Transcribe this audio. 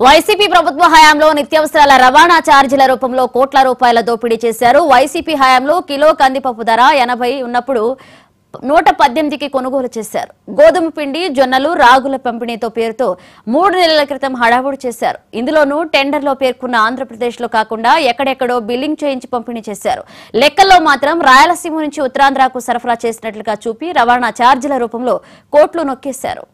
YCP ప్రభుత్వ హయాంలో నిత్యావసరాల రవాణా ఛార్జీల రూపంలో కోట్ల రూపాయల దోపిడీ చేశారు. వైసీపీ హయాంలో కిలో కందిపప్పు ధర ఎనభై ఉన్నప్పుడు నూట పద్దెనిమిదికి కొనుగోలు చేశారు. గోధుమ పిండి జొన్నలు రాగుల పంపిణీతో పేరుతో మూడు నెలల క్రితం హడావుడి చేశారు. ఇందులోనూ టెండర్లో పేర్కొన్న ఆంధ్రప్రదేశ్లో కాకుండా ఎక్కడెక్కడో బిల్లింగ్ చేయించి పంపిణీ చేశారు. లెక్కల్లో మాత్రం రాయలసీమ నుంచి ఉత్తరాంధ్రకు సరఫరా చేసినట్లుగా చూపి రవాణా ఛార్జీల రూపంలో కోట్లు నొక్కేశారు.